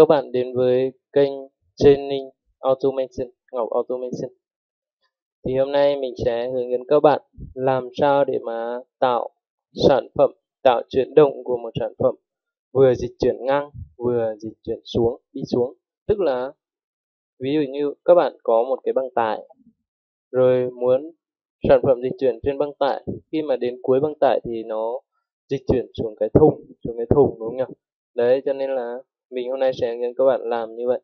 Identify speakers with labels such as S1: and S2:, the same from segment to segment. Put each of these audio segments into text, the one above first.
S1: Các bạn đến với kênh Training Automation, Ngọc Automation. Thì hôm nay mình sẽ hướng dẫn các bạn làm sao để mà tạo sản phẩm, tạo chuyển động của một sản phẩm vừa dịch chuyển ngang, vừa dịch chuyển xuống, đi xuống. Tức là ví dụ như các bạn có một cái băng tải rồi muốn sản phẩm dịch chuyển trên băng tải, khi mà đến cuối băng tải thì nó dịch chuyển xuống cái thùng, xuống cái thùng đúng không nhỉ? Đấy cho nên là mình hôm nay sẽ hướng dẫn các bạn làm như vậy.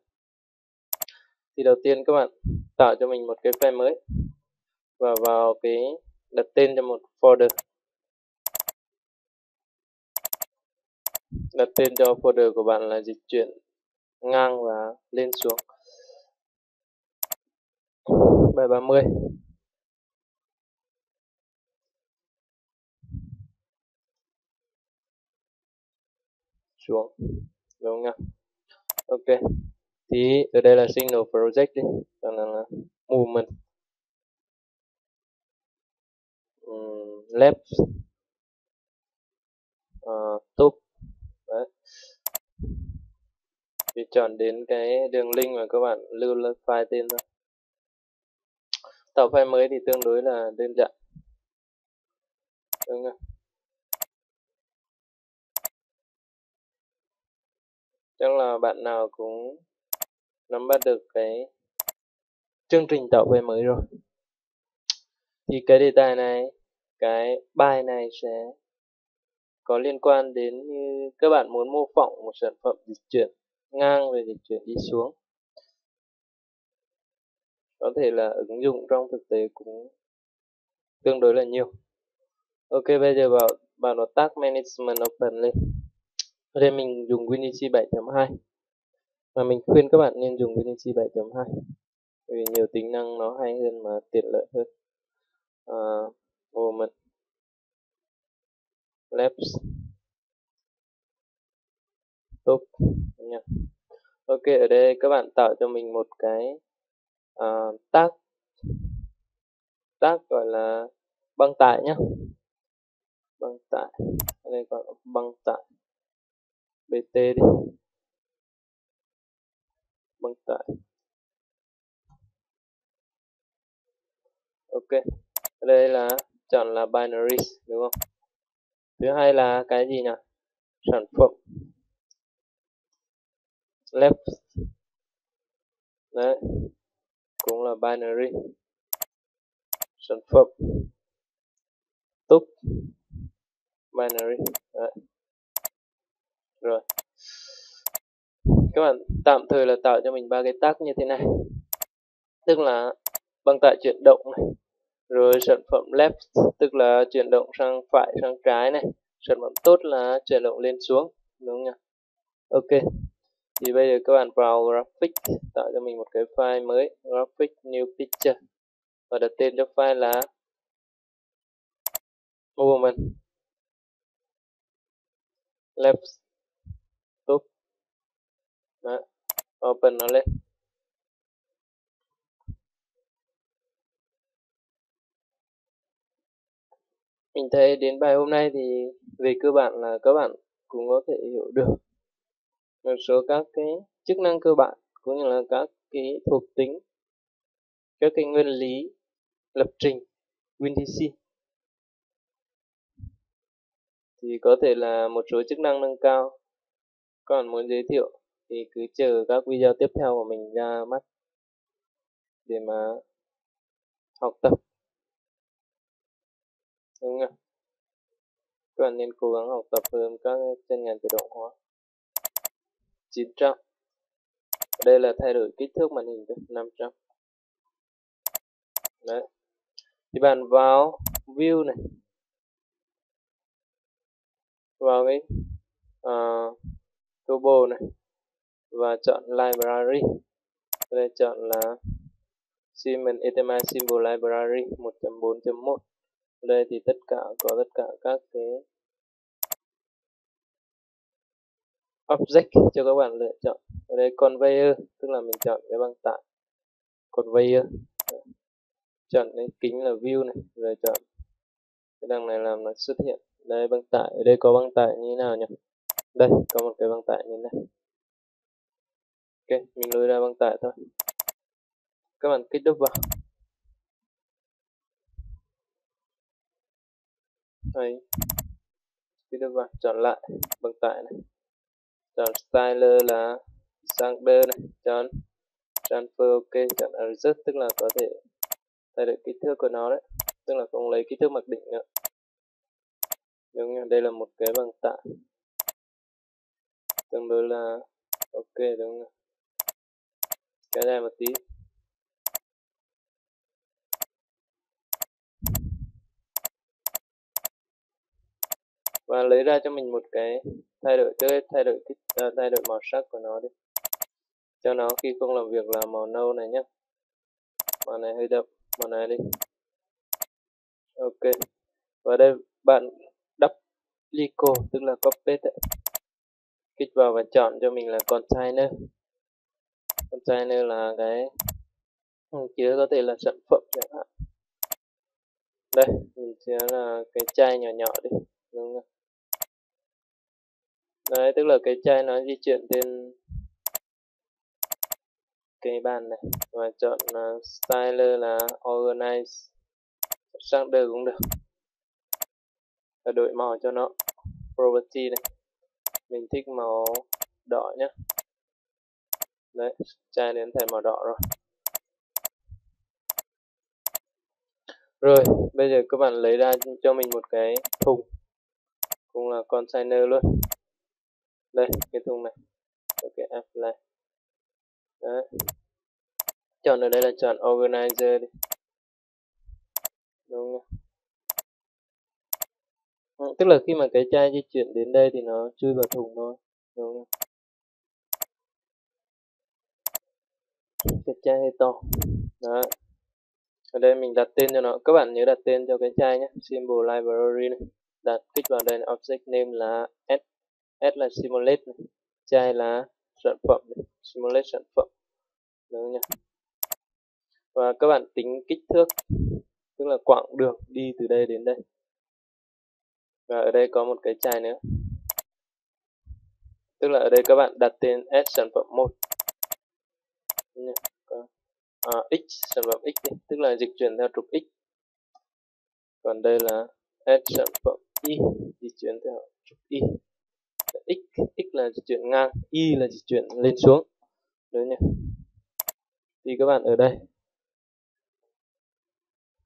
S1: Thì đầu tiên các bạn tạo cho mình một cái file mới và vào cái đặt tên cho một folder. Đặt tên cho folder của bạn là dịch chuyển ngang và lên xuống. Bài 30 xuống đúng không ok. Thì ở đây là signal project đi. Cho nên là movement. Um, left. Uh, top. Đấy. Thì chọn đến cái đường link mà các bạn lưu lên file tên thôi. Tạo file mới thì tương đối là đơn giản. Đúng không? Chắc là bạn nào cũng nắm bắt được cái chương trình tạo về mới rồi. Thì cái đề tài này, cái bài này sẽ có liên quan đến như các bạn muốn mô phỏng một sản phẩm dịch chuyển ngang về dịch chuyển đi xuống. Có thể là ứng dụng trong thực tế cũng tương đối là nhiều. Ok, bây giờ vào vào nó tag management open lên ở đây mình dùng WinDC 7.2 và mình khuyên các bạn nên dùng WinDC 7.2 vì nhiều tính năng nó hay hơn mà tiện lợi hơn. À, moment. Labs. Top nha ok ở đây các bạn tạo cho mình một cái uh, tag. Tag gọi là băng tải nhé băng tải. Ở đây gọi là băng tải bt đi. Bằng tải. Ok. Đây là, chọn là binaries, đúng không? Thứ hai là cái gì nhỉ? Sản phẩm. Left. Đấy. Cũng là binary. Sản phẩm. Túc. Binary. Đấy rồi. Các bạn tạm thời là tạo cho mình ba cái tác như thế này. Tức là băng tải chuyển động này, rồi sản phẩm left, tức là chuyển động sang phải, sang trái này. Sản phẩm tốt là chuyển động lên xuống, đúng không nhỉ? Ok. Thì bây giờ các bạn vào graphic, tạo cho mình một cái file mới, graphic new picture. Và đặt tên cho file là woman. Left top Đó open nó lên. Mình thấy đến bài hôm nay thì về cơ bản là các bạn cũng có thể hiểu được một số các cái chức năng cơ bản cũng như là các cái thuộc tính, các cái nguyên lý lập trình WinDC thì có thể là một số chức năng nâng cao. Còn muốn giới thiệu thì cứ chờ các video tiếp theo của mình ra mắt để mà học tập. Đúng không các bạn nên cố gắng học tập hơn các chân ngành tự động hóa. 900 đây là thay đổi kích thước màn hình thôi 500 đấy. Thì bạn vào view này. Vào cái uh, turbo này và chọn library. Đây chọn là Siemens ETMA Symbol Library 1.4.1 đây thì tất cả, có tất cả các cái object cho các bạn lựa chọn. Ở đây conveyor, tức là mình chọn cái băng tải conveyor. Chọn cái kính là view này, rồi chọn cái đằng này làm nó xuất hiện. Đây, băng tải. Ở đây có băng tải như thế nào nhỉ? Đây, có một cái băng tải như thế này ok, mình lôi ra băng tải thôi. Các bạn kích đúc vào. Đây. Kích đúc vào, chọn lại băng tải này. Chọn styler là sang b này. Chọn transfer ok, chọn adjust tức là có thể thay đổi kích thước của nó đấy. Tức là không lấy kích thước mặc định nữa. Đúng không đây là một cái bằng tải. Tương đối là ok, đúng không cái này một tí. Và lấy ra cho mình một cái thay đổi chơi thay đổi kích uh, thay đổi màu sắc của nó đi. Cho nó khi không làm việc là màu nâu này nhé màu này hơi đậm màu này đi. Ok. Và đây bạn đắp lico tức là copy kích vào và chọn cho mình là container container là cái ừ, chứa có thể là sản phẩm chẳng hạn. Đây mình chứa là cái chai nhỏ nhỏ đi đúng không? Đấy tức là cái chai nó di chuyển trên cái bàn này và chọn uh, styler là organize sang đời cũng được. Và đổi màu cho nó property này. Mình thích màu đỏ nhé đấy chai đến thành màu đỏ rồi. Rồi, bây giờ các bạn lấy ra cho mình một cái thùng. Cũng là container luôn. Đây, cái thùng này. Ok, apply. Đấy. Chọn ở đây là chọn organizer đi. Đúng không? Tức là khi mà cái chai di chuyển đến đây thì nó chui vào thùng thôi đúng không cái chai Heto to. Đó. Ở đây mình đặt tên cho nó. Các bạn nhớ đặt tên cho cái chai nhé. Symbol library này. Đặt kích vào đây object name là s. S là simulate này. chai là sản phẩm này. simulate sản phẩm. Đúng nhỉ và các bạn tính kích thước, tức là quãng đường đi từ đây đến đây. Và ở đây có một cái chai nữa. Tức là ở đây các bạn đặt tên s sản phẩm 1 à, x sản phẩm x đi, tức là dịch chuyển theo trục x. Còn đây là s sản phẩm y di chuyển theo trục y. X x là di chuyển ngang y là di chuyển lên xuống. Đấy nhỉ thì các bạn ở đây.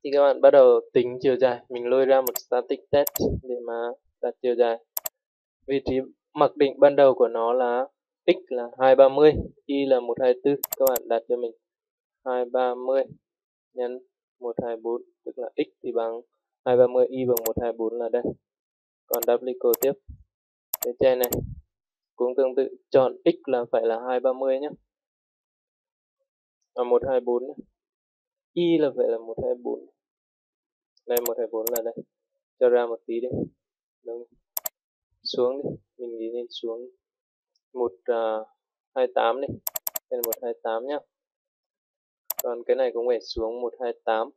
S1: Thì các bạn bắt đầu tính chiều dài. Mình lôi ra một static test để mà đặt chiều dài. Vị trí mặc định ban đầu của nó là x là 230 y là 124 các bạn đặt cho mình. 230 nhân 124 tức là x thì bằng 230 y bằng 124 là đây. Còn double tiếp. Bên trên này cũng tương tự chọn x là phải là 230 nhé à 124 nhé y là phải là 124 đây 124 là đây. Cho ra một tí đi. Đúng. xuống đi. Mình đi lên xuống. 128 uh, à, đi. Đây là 128 nhá còn cái này cũng phải xuống 128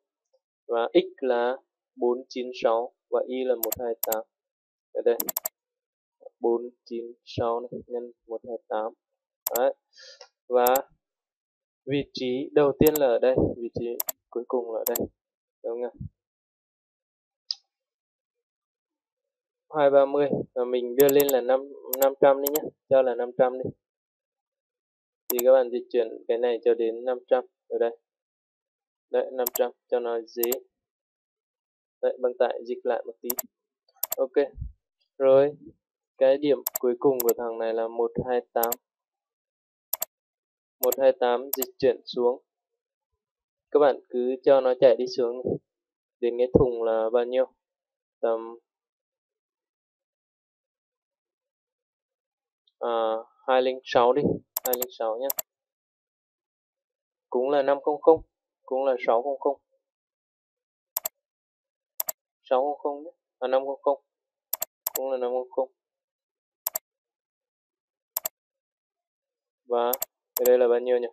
S1: và x là 496 và y là 128 ở đây. 496 này, nhân 128 Đấy. và vị trí đầu tiên là ở đây vị trí cuối cùng là ở đây. Đúng không 230 và mình đưa lên là 5 500 đi nhé cho là 500 đi. Thì các bạn di chuyển cái này cho đến 500 ở đây. Đấy 500 cho nó dễ đấy băng tải dịch lại một tí. Ok. Rồi cái điểm cuối cùng của thằng này là 128 128 dịch chuyển xuống. Các bạn cứ cho nó chạy đi xuống. Đến cái thùng là bao nhiêu? Tầm à, 206 đi 206 nhé cũng là 500 cũng là 600 600 nhé à 500 cũng là 500 và ở đây là bao nhiêu nhỉ?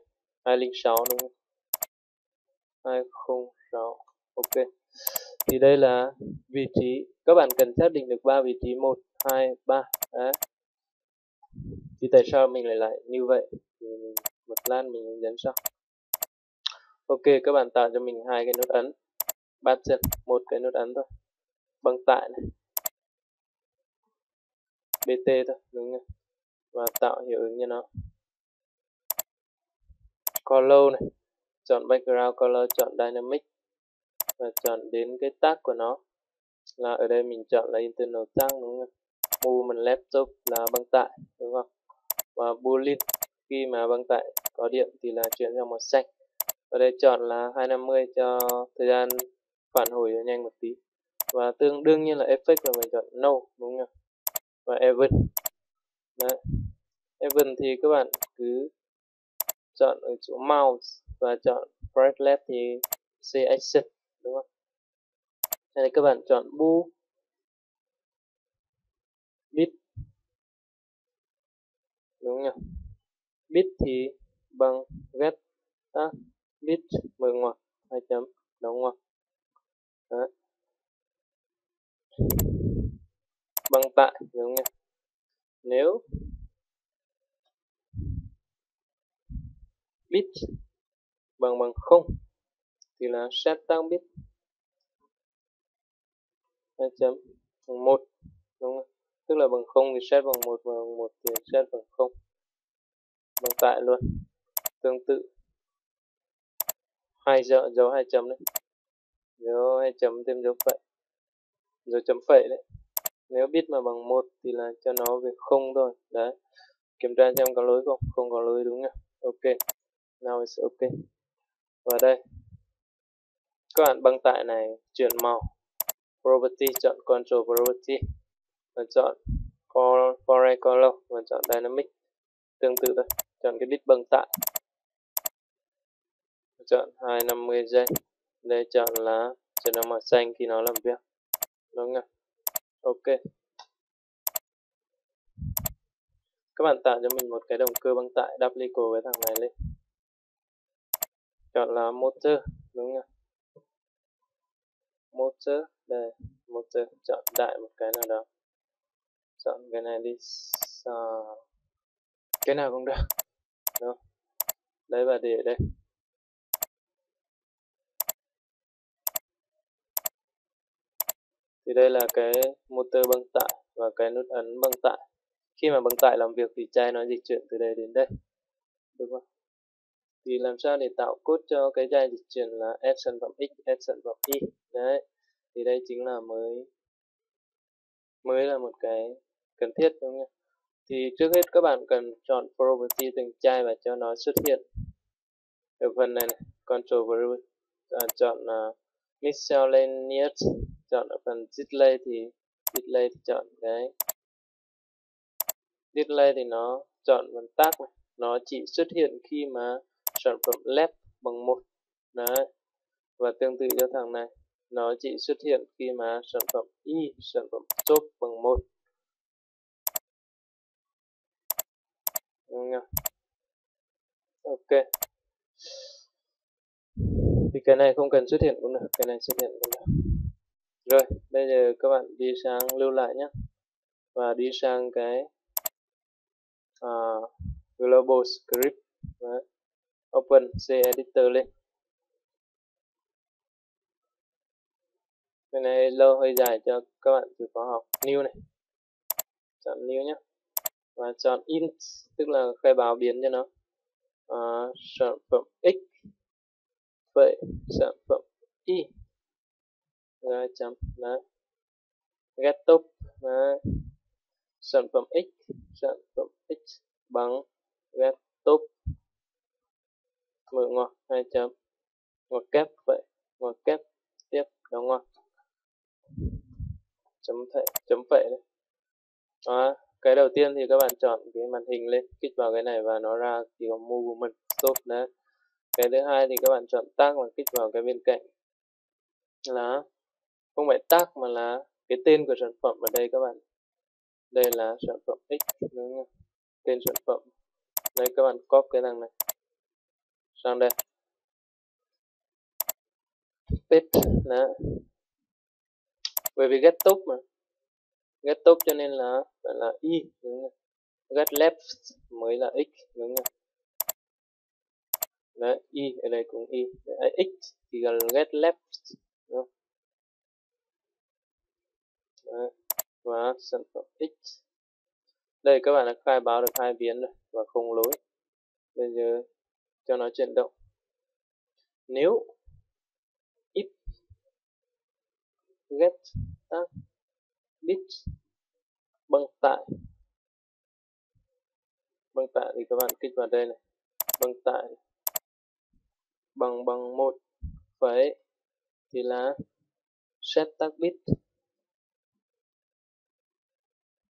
S1: 206 đúng không? 206 ok. Thì đây là vị trí, các bạn cần xác định được ba vị trí 1 2 3 đấy. Thì tại sao mình lại lại như vậy? Thì mình một lát mình hướng dẫn sau ok, các bạn tạo cho mình hai cái nút ấn. Button một cái nút ấn thôi. Băng tải này. Bt thôi, đúng không? Và tạo hiệu ứng cho nó. Color này. Chọn background color, chọn dynamic. Và chọn đến cái tag của nó. Là ở đây mình chọn là internal tag, đúng không? Movement laptop là băng tải đúng không? Và boolean, khi mà băng tải có điện thì là chuyển sang màu xanh ở đây chọn là 250 cho thời gian phản hồi nhanh một tí. Và tương đương nhiên là effect là mình chọn no đúng không? Và event Đấy. event thì các bạn cứ chọn ở chỗ mouse và chọn right left thì say action đúng không? Đây các bạn chọn bu bit. Đúng không bit thì bằng get. À, bit mở ngoặc hai chấm đóng ngoặc Đấy. bằng tại đúng không nếu bit bằng bằng không thì là set tăng bit hai chấm một, đúng không tức là bằng không thì set bằng một và bằng một thì set bằng không. Bằng tại luôn, tương tự hai dấu dấu hai chấm đấy. Dấu hai chấm thêm dấu phẩy. Rồi chấm phẩy đấy. Nếu bit mà bằng một thì là cho nó về không thôi. Đấy. Kiểm tra xem có lỗi không. Không có lỗi đúng không ok. Now is ok. Và đây. Các bạn băng tải này, chuyển màu. Property, chọn control property. Và chọn for color. Và chọn dynamic. Tương tự thôi. Chọn cái bit băng tải chọn 250 giây. Đây chọn là cho nó màu xanh khi nó làm việc. Đúng không? Ok. Các bạn tạo cho mình một cái động cơ băng tải double với thằng này lên. Chọn là motor đúng không? Motor đây motor. Chọn đại một cái nào đó. Chọn cái này đi à, cái nào cũng được. Đúng không? đấy và để đây. Thì đây là cái motor băng tải và cái nút ấn băng tải. Khi mà băng tải làm việc thì chai nó dịch chuyển từ đây đến đây đúng không? Thì làm sao để tạo code cho cái chai dịch chuyển là f sản phẩm x f sản phẩm y? Đấy thì đây chính là mới mới là một cái cần thiết đúng không thì trước hết các bạn cần chọn property từng chai và cho nó xuất hiện. Ở phần này, này. control property à, chọn uh, miscellaneous chọn ở phần display thì display thì chọn cái display thì nó chọn phần tag này. Nó chỉ xuất hiện khi mà sản phẩm led bằng một. Đấy. Và tương tự cho thằng này, nó chỉ xuất hiện khi mà sản phẩm y sản phẩm chốt bằng một. Ok. Thì cái này không cần xuất hiện cũng được, cái này xuất hiện cũng được rồi bây giờ các bạn đi sang lưu lại nhé và đi sang cái uh, global script. Đấy. open C editor lên. Cái này lâu hơi dài cho các bạn từ khóa học. New này. Chọn new nhé và chọn int tức là khai báo biến cho nó. Uh, sản phẩm x. Vậy sản phẩm chấm là get top là sản phẩm x, sản phẩm x bằng get top mở ngoặc, hai chấm. Ngoặc kép, vậy. Ngoặc kép, tiếp, đóng ngoặc. Chấm phẩy chấm phẩy đấy. Đó, cái đầu tiên thì các bạn chọn cái màn hình lên, kích vào cái này và nó ra chỉ có movement stop đấy cái thứ hai thì các bạn chọn tag và kích vào cái bên cạnh. Là không phải tag mà là cái tên của sản phẩm ở đây các bạn. Đây là sản phẩm x đúng không? Tên sản phẩm. Đây các bạn copy cái thằng này. Sang đây. Paste là bởi vì get top mà. Get top cho nên là phải là y đúng không? Get left mới là x đúng không? Đấy y ở đây cũng y. Đấy, x thì gần get left đúng Đấy. và sản phẩm x. Đây, các bạn đã khai báo được hai biến rồi và không lối bây giờ cho nó chuyển động. Nếu if get tag bit bằng tại bằng tại thì các bạn kích vào đây này. Bằng tại bằng bằng một phẩy thì là set tag bit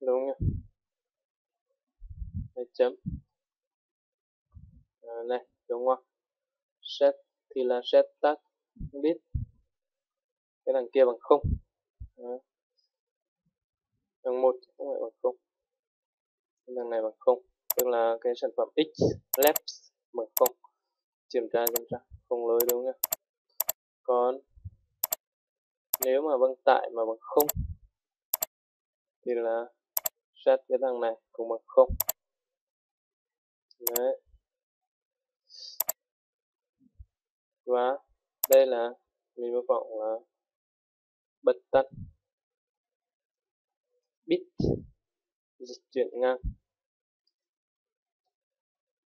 S1: đúng không đây chấm. À, này đúng không set thì là set tag bit cái đằng kia bằng không. Đằng một không phải bằng không. Đằng này bằng không. Tức là cái sản phẩm x left bằng không. Kiểm tra kiểm tra. Không lối đúng không còn nếu mà bằng tại mà bằng không thì là set cái thằng này cũng bằng không. Đấy. Và đây là mình mô phỏng là bật tắt. Bit dịch chuyển ngang.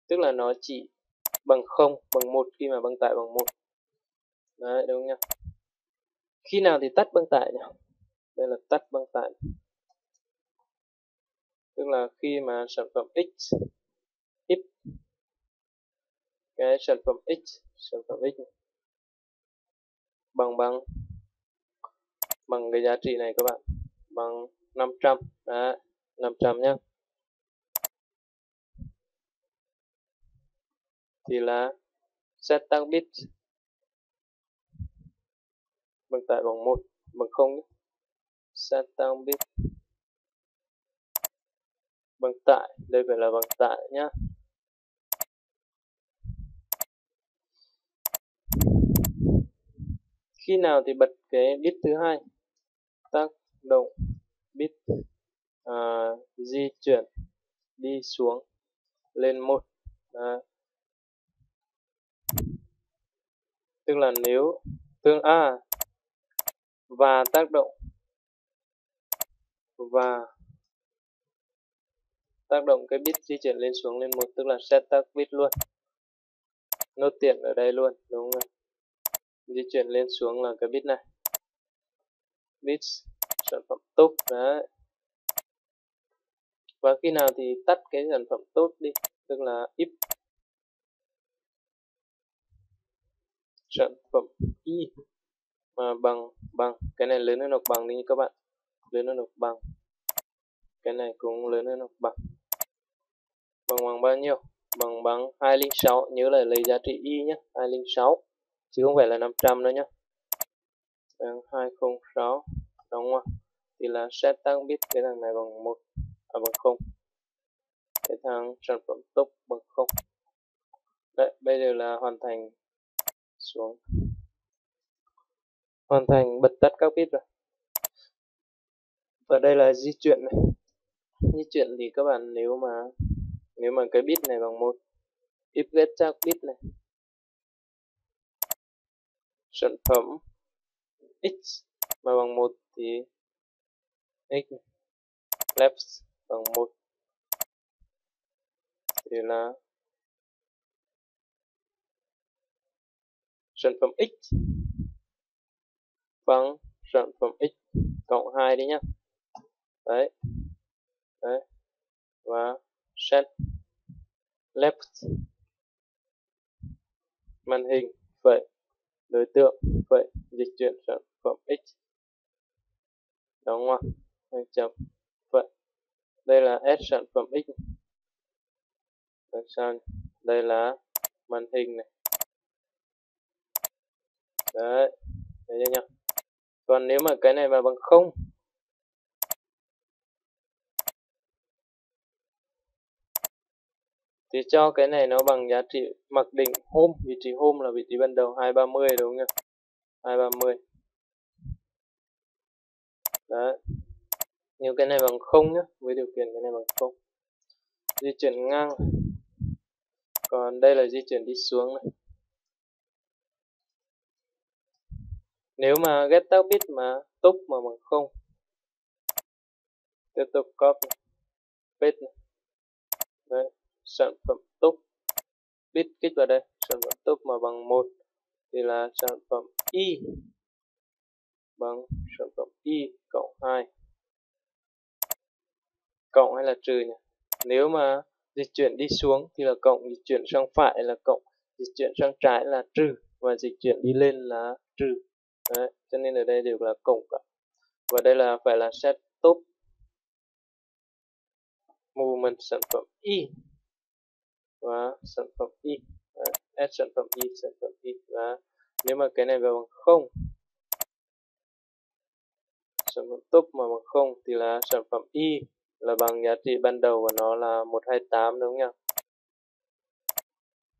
S1: Tức là nó chỉ bằng không, bằng một khi mà băng tải bằng một. Đấy, đúng không nhá? Khi nào thì tắt băng tải nhỉ? Đây là tắt băng tải tức là khi mà sản phẩm x x, cái sản phẩm x, sản phẩm x bằng bằng bằng cái giá trị này các bạn, bằng 500 đấy 500 nhé thì là set tăng bit bằng tại bằng một, bằng không nhé set tăng bit bằng tại. Đây phải là bằng tại nhá. Khi nào thì bật cái bit thứ hai? Tác động bit à, di chuyển đi xuống lên một. À, tức là nếu tương a và tác động và tác động cái bit di chuyển lên xuống lên một, tức là set tác bit luôn. Nốt tiện ở đây luôn, đúng không di chuyển lên xuống là cái bit này. Bit sản phẩm tốt, đấy. Và khi nào thì tắt cái sản phẩm tốt đi, tức là if. Sản phẩm y mà bằng bằng, cái này lớn hơn hoặc bằng đi các bạn. Lớn hơn hoặc bằng. Cái này cũng lớn hơn hoặc bằng bằng bằng bao nhiêu? Bằng bằng 206 nhớ là lấy giá trị y nhé 206 chứ không phải là 500 nữa nhé. Bằng 206 đúng không thì là set tăng bit cái thằng này bằng 1 à bằng 0 cái thằng sản phẩm tốc bằng 0 đấy, bây giờ là hoàn thành xuống. Hoàn thành bật tắt các bit rồi. Và đây là di chuyển này. Di chuyển thì các bạn nếu mà nếu mà cái bit này bằng một, if get chắc bit này. Sản phẩm x mà bằng một thì x left bằng một thì là sản phẩm x bằng sản phẩm x cộng 2 đi nhá. Đấy. Đấy. Và set left. Màn hình, vậy. Đối tượng, vậy. Dịch chuyển sản phẩm x. Đóng ngoặc hàng chấm vậy. Đây là s sản phẩm x. Sang đây là màn hình này. Đấy thấy chưa nhỉ còn nếu mà cái này mà bằng không thì cho cái này nó bằng giá trị mặc định home vị trí home là vị trí ban đầu 230 đúng không nhỉ? 230 đấy. Nếu cái này bằng không nhé với điều kiện cái này bằng không. Di chuyển ngang. Còn đây là di chuyển đi xuống này. Nếu mà get tag bit mà top mà bằng không. Tiếp tục copy, paste này. đấy sản phẩm top bit kích vào đây sản phẩm top mà bằng một thì là sản phẩm y bằng sản phẩm y cộng 2 cộng hay là trừ nhỉ? Nếu mà dịch chuyển đi xuống thì là cộng dịch chuyển sang phải là cộng dịch chuyển sang trái là trừ và dịch chuyển đi lên là trừ. Đấy, cho nên ở đây đều là cộng cả. Và đây là phải là set top movement sản phẩm y và sản phẩm y. Đấy, add sản phẩm y sản phẩm y. Và nếu mà cái này vào bằng không sản phẩm top mà bằng không thì là sản phẩm y là bằng giá trị ban đầu của nó là 128 đúng không nhỉ?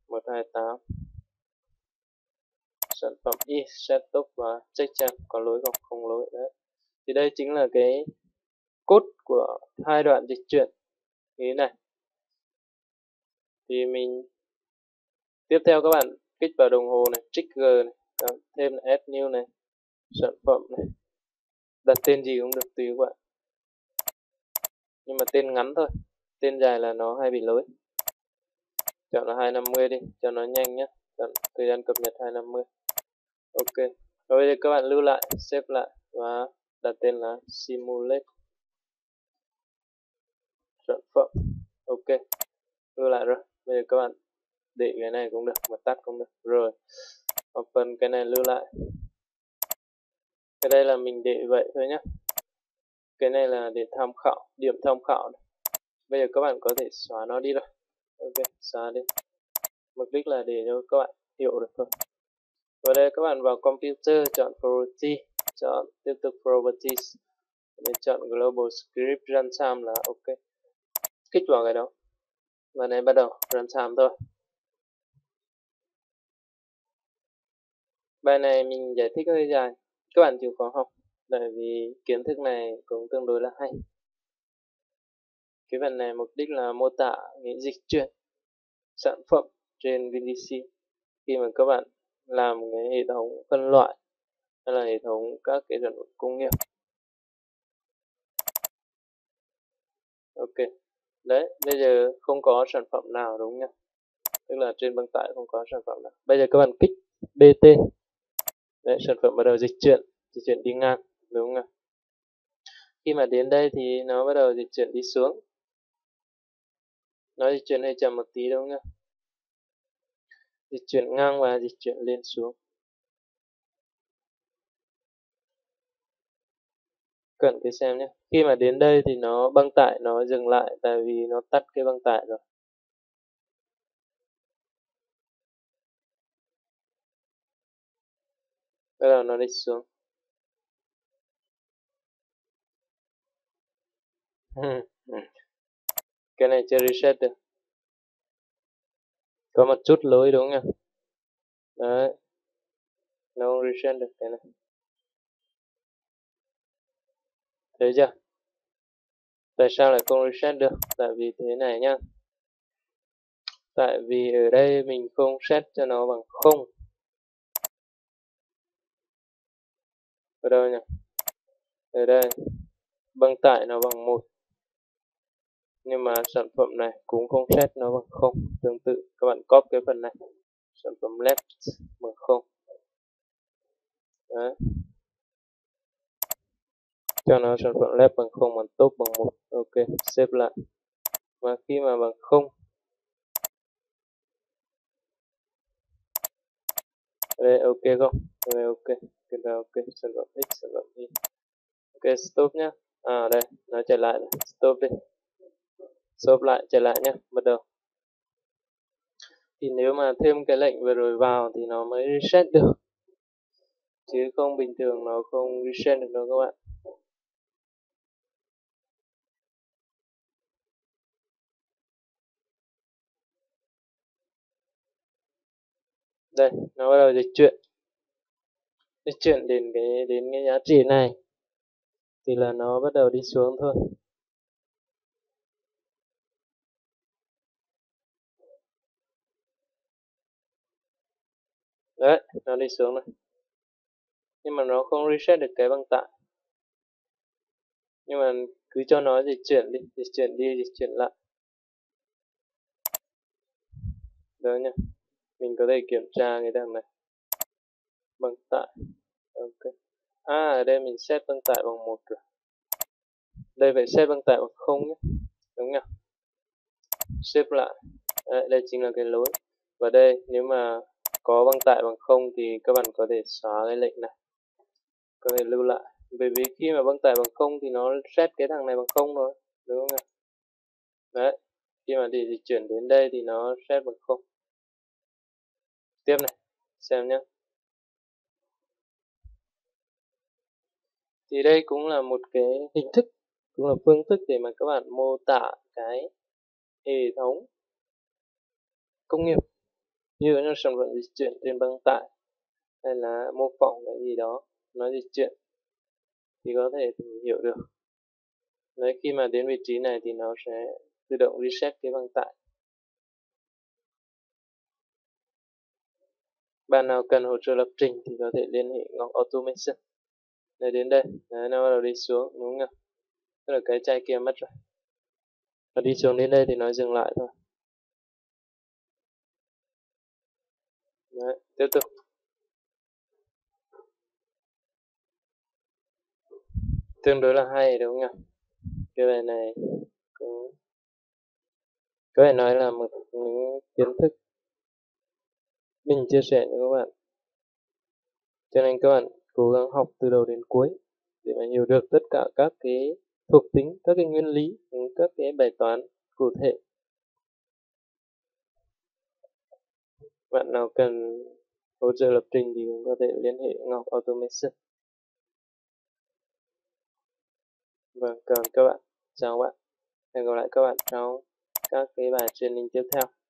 S1: 128 sản phẩm y setup và check check có lỗi hoặc không lỗi đấy. Thì đây chính là cái cốt của hai đoạn dịch chuyển. Như thế này thì mình tiếp theo các bạn kích vào đồng hồ này, trigger này thêm là add new này, sản phẩm này. Đặt tên gì cũng được tùy các bạn. Nhưng mà tên ngắn thôi, tên dài là nó hay bị lỗi. Chọn là 250 đi, cho nó nhanh nhé chọn thời gian cập nhật 250 ok. Rồi bây giờ các bạn lưu lại, xếp lại và đặt tên là simulate. Sản phẩm. Ok. Lưu lại rồi bây giờ các bạn để cái này cũng được mà tắt cũng được. Rồi phần cái này lưu lại. Cái đây là mình để vậy thôi nhé cái này là để tham khảo, điểm tham khảo này. bây giờ các bạn có thể xóa nó đi rồi. Ok, xóa đi. Mục đích là để cho các bạn hiểu được thôi. Và đây, các bạn vào computer, chọn property, chọn tiếp tục properties. Để chọn global script runtime là ok. Kích vào cái đó và này bắt đầu runtime thôi. Bài này mình giải thích hơi dài. Các bạn chịu khó học, bởi vì kiến thức này cũng tương đối là hay. Cái phần này mục đích là mô tả những dịch chuyển, sản phẩm trên VDC khi mà các bạn làm cái hệ thống phân loại, hay là hệ thống các cái sản phẩm công nghiệp. Ok đấy, bây giờ không có sản phẩm nào, đúng không tức là trên băng tải không có sản phẩm nào. Bây giờ các bạn kích bt đấy, sản phẩm bắt đầu dịch chuyển dịch chuyển đi ngang, đúng không khi mà đến đây thì nó bắt đầu dịch chuyển đi xuống. Nó dịch chuyển hơi chậm một tí, đúng không dịch chuyển ngang và dịch chuyển lên xuống. Cần cái xem nhé khi mà đến đây thì nó băng tải, nó dừng lại tại vì nó tắt cái băng tải rồi. Bắt đầu nó đi xuống. Cái này chưa reset được. Có một chút lỗi đúng không? Đấy. Nó không reset được cái này. Thấy chưa? Tại sao lại không reset được? Tại vì thế này nhá. Tại vì ở đây mình không set cho nó bằng không. Ở đâu nhỉ? Ở đây. Băng tải nó bằng một. Nhưng mà sản phẩm này cũng không set nó bằng không. Tương tự, các bạn copy cái phần này. Sản phẩm left bằng không. Đấy cho nó sản phẩm left bằng không, bằng top bằng một. Ok, xếp lại. Và khi mà bằng không đây ok không? Đây ok, cái là ok. Sản phẩm x, sản phẩm y. Ok, stop nhá. À đây, nó trở lại stop đi. Stop lại trở lại nhá. Bắt đầu. Thì nếu mà thêm cái lệnh vừa rồi vào thì nó mới reset được. Chứ không bình thường nó không reset được đâu các bạn. Đây, nó bắt đầu dịch chuyển. Dịch chuyển đến cái đến cái giá trị này. Thì là nó bắt đầu đi xuống thôi. Đấy, nó đi xuống này. Nhưng mà nó không reset được cái băng tải. Nhưng mà cứ cho nó dịch chuyển đi, dịch chuyển đi, dịch chuyển lại. Đó nha mình có thể kiểm tra cái đằng này. Băng tải. Ok. À ở đây mình set băng tải bằng một rồi. Đây phải set băng tải bằng không nhé đúng nhỉ? Xếp lại. Đấy, đây chính là cái lối và đây nếu mà có băng tải bằng không thì các bạn có thể xóa cái lệnh này. Có thể lưu lại. Bởi vì khi mà băng tải bằng không thì nó set cái thằng này bằng không rồi. Đúng không ạ đấy. Khi mà để dịch chuyển đến đây thì nó set bằng không tiếp này, xem nhé thì đây cũng là một cái hình thức, cũng là phương thức để mà các bạn mô tả cái hệ thống công nghiệp như là sản phẩm dịch chuyển trên băng tải hay là mô phỏng cái gì đó nó dịch chuyển thì có thể hiểu được. Đấy, khi mà đến vị trí này thì nó sẽ tự động reset cái băng tải. Bạn nào cần hỗ trợ lập trình thì có thể liên hệ Ngọc Automation này đến đây à, đấy, nó bắt đầu đi xuống đúng không tức là cái chai kia mất rồi. Và đi xuống đến đây thì nó dừng lại thôi. Đấy, tiếp tục. Tương đối là hay đúng không nhỉ cái bài này cũng có thể nói là một những kiến thức mình chia sẻ với các bạn cho nên các bạn cố gắng học từ đầu đến cuối để mà hiểu được tất cả các cái thuộc tính các cái nguyên lý các cái bài toán cụ thể bạn nào cần hỗ trợ lập trình thì cũng có thể liên hệ Ngọc Automation Vâng, cảm ơn các bạn. Chào các bạn. Hẹn gặp lại các bạn trong các cái bài training tiếp theo.